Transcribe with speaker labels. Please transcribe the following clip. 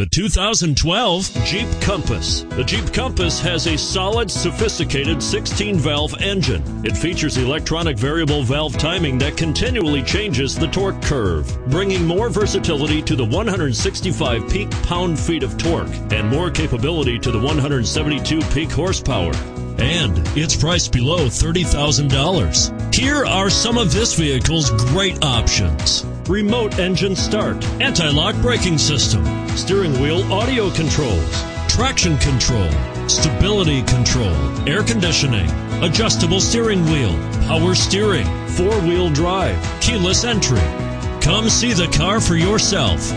Speaker 1: The 2012 Jeep Compass. The Jeep Compass has a solid, sophisticated 16 valve engine. It features electronic variable valve timing that continually changes the torque curve, bringing more versatility to the 165 peak pound feet of torque and more capability to the 172 peak horsepower. And it's priced below $30,000. Here are some of this vehicle's great options remote engine start, anti lock braking system, steering wheel audio controls, traction control, stability control, air conditioning, adjustable steering wheel, power steering, four wheel drive, keyless entry. Come see the car for yourself.